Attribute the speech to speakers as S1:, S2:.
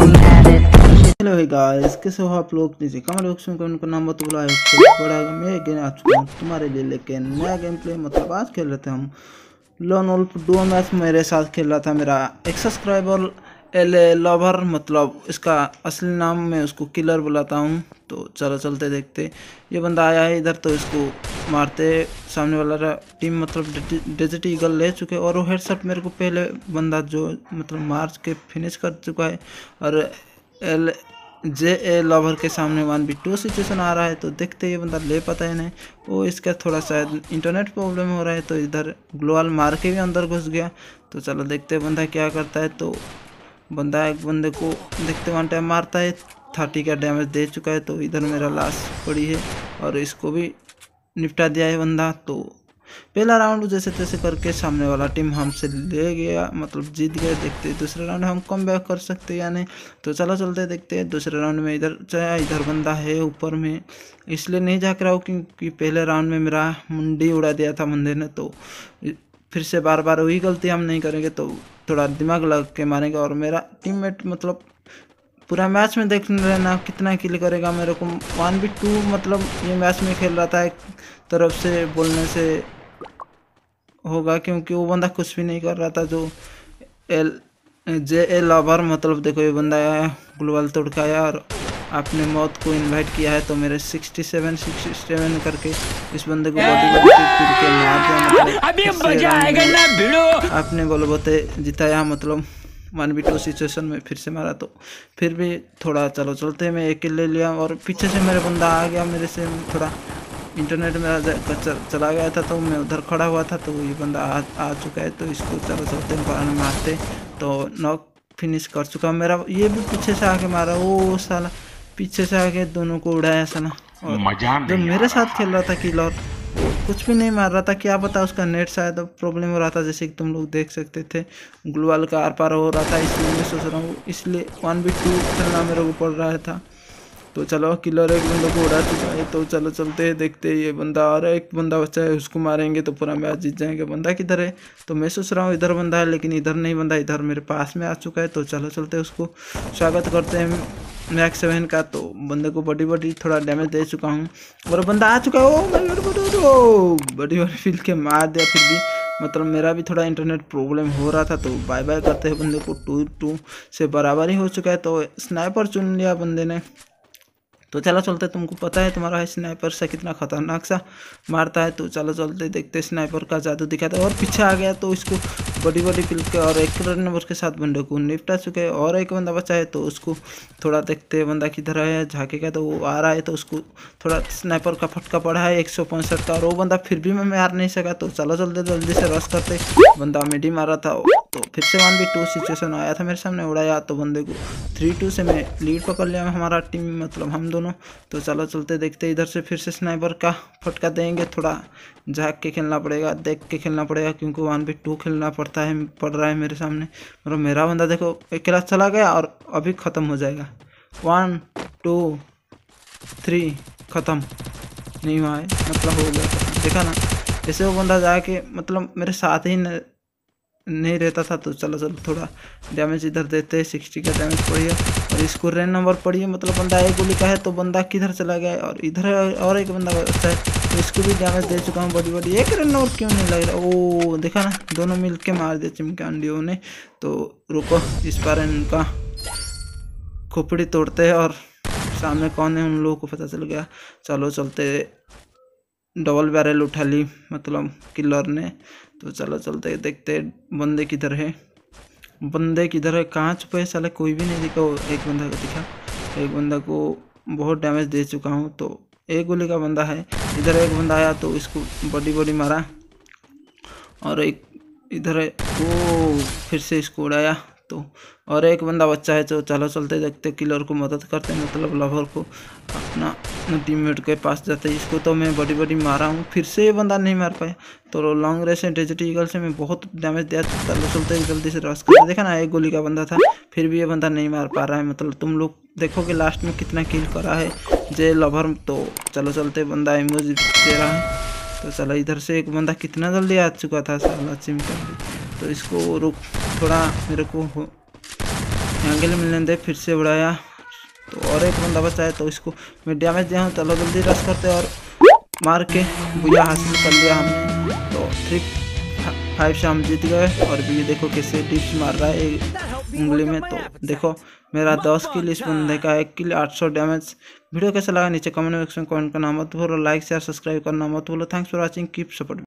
S1: Hello है guys कैसे हो आप लोग? नीचे कमेंट बॉक्स में कमेंट करना मत भूला बड़ा मैं गेम आ चुका हूँ तुम्हारे लिए लेके नया गेम प्ले मतलब आज खेल रहे थे हम। लोन वोल्फ डुओ मैच मेरे साथ खेल रहा था मेरा एक सब्सक्राइबर एल लवर मतलब इसका असली नाम मैं उसको किलर बुलाता हूँ। तो चलो चलते देखते। ये बंदा आया है इधर तो इसको मारते सामने वाला टीम मतलब डेजर्ट ईगल ले चुके और वो हेडशॉट मेरे को पहले बंदा जो मतलब मार के फिनिश कर चुका है। और एल जे ए लवर के सामने वन बी टू सिचुएशन आ रहा है। तो देखते ये बंदा ले पाता है नहीं। वो इसका थोड़ा शायद इंटरनेट प्रॉब्लम हो रहा है। तो इधर ग्लोअल मार के भी अंदर घुस गया। तो चलो देखते बंदा क्या करता है। तो बंदा एक बंदे को देखते वन टाइम मारता है। थर्टी का डैमेज दे चुका है तो इधर मेरा लाश पड़ी है और इसको भी निपटा दिया है बंदा। तो पहला राउंड जैसे तैसे करके सामने वाला टीम हमसे ले गया मतलब जीत गए देखते हैं दूसरे राउंड हम कम बैक कर सकते हैं या नहीं। तो चलो चलते देखते हैं, दूसरे राउंड में इधर चाहे इधर बंदा है ऊपर में। इसलिए नहीं झाँक रहा हूँ क्योंकि पहले राउंड में मेरा मुंडी उड़ा दिया था बंदे ने तो फिर से बार बार वही गलती हम नहीं करेंगे तो थोड़ा दिमाग लग के मारेंगे और मेरा टीममेट मतलब पूरा मैच में देख लेना कितना किल करेगा मेरे को। वन बी टू मतलब ये मैच में खेल रहा था एक तरफ़ से बोलने से होगा क्योंकि वो बंदा कुछ भी नहीं कर रहा था जो एल जे एल लवर मतलब देखो ये बंदा आया ग्लोबल तोड़ के आया और आपने मौत को इनवाइट किया है तो मेरे 67 67 करके इस बंदे को बॉडी बॉडी फिर के मार दिया मतलब
S2: अभी मज़ा आएगा ना भिड़ो।
S1: आपने बोलो बोते जिताया मतलब वन बी टू सिचुएशन में फिर से मारा तो फिर भी थोड़ा चलो चलते मैं एक ले लिया और पीछे से मेरे बंदा आ गया मेरे से थोड़ा इंटरनेट मेरा ज- चल, गया था तो मैं उधर खड़ा हुआ था तो ये बंदा आ, आ चुका है तो इसको चलो चलते हैं पानी मारते तो नॉक फिनिश कर चुका मेरा ये भी पीछे से आके मारा वो साला। पीछे से आके दोनों को उड़ाया साला। और
S2: मज़ा
S1: जो मेरे साथ खेल रहा था किलर कुछ भी नहीं मार रहा था क्या पता उसका नेट शायद प्रॉब्लम हो रहा था जैसे कि तुम लोग देख सकते थे। ग्लोबल का आर पार हो रहा था इसलिए मैं सोच रहा हूँ इसलिए वन बी टू खेलना मेरे को पड़ रहा था। तो चलो किलर एक बंदे को उड़ा चुका है तो चलो चलते हैं देखते हैं ये बंदा और एक बंदा बचा है उसको मारेंगे तो पूरा मैच जीत जाएँगे। बंदा किधर है? तो मैं सोच रहा हूँ इधर बंदा है लेकिन इधर नहीं बंदा इधर मेरे पास में आ चुका है तो चलो चलते उसको। स्वागत करते हैं मैक सेवन का तो बंदे को बड़ी बड़ी थोड़ा डैमेज दे चुका हूँ। और बंदा आ चुका है। ओ बॉडी बड़ी फील के मार दिया फिर भी। मतलब मेरा भी थोड़ा इंटरनेट प्रॉब्लम हो रहा था तो बाय बाय करते हैं बंदे को। टू टू से बराबर ही हो चुका है तो स्नाइपर चुन लिया बंदे ने। तो चलो चलते तुमको पता है, तुम्हारा स्नाइपर सा कितना खतरनाक सा मारता है। तो चलो चलते देखते स्नाइपर का जादू दिखाता है। और पीछे आ गया तो इसको बड़ी बड़ी पिल के और एक नंबर के साथ बंदे को निपटा चुके हैं। और एक बंदा बचा है तो उसको थोड़ा देखते हैं, बंदा किधर है, झाँकेगा तो वो आ रहा है तो उसको थोड़ा स्नाइपर का फटका पड़ा है, एक सौ पैंसठ का। और वो बंदा फिर भी मैं मार नहीं सका। तो चलो चलते जल्दी से रस करते। बंदा मिडी मारा था। तो फिर से वन बी टू सिचुएशन आया था मेरे सामने, उड़ाया तो बंदे को। थ्री टू से मैं लीड पकड़ लिया हमारा टीम मतलब हम दोनों। तो चलो चलते देखते इधर से फिर से स्नाइपर का फटका देंगे, थोड़ा झाँक के खेलना पड़ेगा, देख के खेलना पड़ेगा, क्योंकि वन बी टू खेलना पड़ता है, पड़ रहा है मेरे सामने। मतलब मेरा बंदा देखो, एक क्लास चला गया और अभी ख़त्म हो जाएगा। वन टू थ्री ख़त्म। नहीं हुआ है मतलब हो गया। देखा ना जैसे वो बंदा जाके मतलब मेरे साथ ही नहीं रहता था तो चलो चलो, थोड़ा डैमेज इधर देते हैं। सिक्सटी का डैमेज पड़ी है और इसको रेन नंबर पड़ी है मतलब बंदा एक गोली का है तो बंदा किधर चला गया और इधर और एक बंदा है तो इसको भी डैमेज दे चुका हूँ बड़ी बड़ी एक रेन नंबर क्यों नहीं लग रहा? ओ, देखा ना, दोनों मिल के मार दिया चिमके अंडियों ने तो रुको, इस बार इनका खोपड़ी तोड़ते हैं और सामने कौन है, उन लोगों को पता चल गया। चलो, चलते। डबल बैरल उठा ली मतलब किलर ने। तो चलो चलते देखते बंदे किधर है। बंदे किधर है कहाँ छुपे है साले कोई भी नहीं दिखा, एक बंदा को दिखा। एक बंदा को बहुत डैमेज दे चुका हूँ तो एक गोली का बंदा है। इधर एक बंदा आया तो इसको बड़ी बड़ी मारा। और एक इधर है वो फिर से इसको उड़ाया। तो। और एक बंदा बच्चा है तो चलो चलते, देखते किलर को मदद करते मतलब लवर को। अपना टीममेट के पास जाते इसको तो मैं बड़ी बड़ी मारा हूँ, फिर से ये बंदा नहीं मार पाया। तो लॉन्ग रेस में डेजर्ट ईगल से मैं बहुत डैमेज दिया चलो चलते जल्दी से रस कर देखा ना, एक गोली का बंदा था, फिर भी ये बंदा नहीं मार पा रहा है मतलब तुम लोग देखोगे लास्ट में कितना किल करा है, जे लवर तो चलो चलते बंदा इमोज दे रहा है। तो चलो इधर से एक बंदा कितना जल्दी आ चुका था चिमटा। तो इसको रुक, थोड़ा मेरे को एंगल मिलने दे, फिर से उड़ाया तो और एक बंदा बचा है तो इसको मैं डैमेज दिया हूँ चलो जल्दी रश करते और मार के बुया हासिल कर लिया हमने। तो थ्री फाइव से हम जीत गए और भी ये देखो कैसे टिप्स मार रहा है उंगली में। तो देखो, मेरा दस किल इस बंदे का एक किल आठ सौ डैमेज वीडियो कैसा लगा नीचे कमेंट बॉक्स में कमेंट करना मत भूलो लाइक शेयर सब्सक्राइब करना मत भूलो। Thanks for watching keep support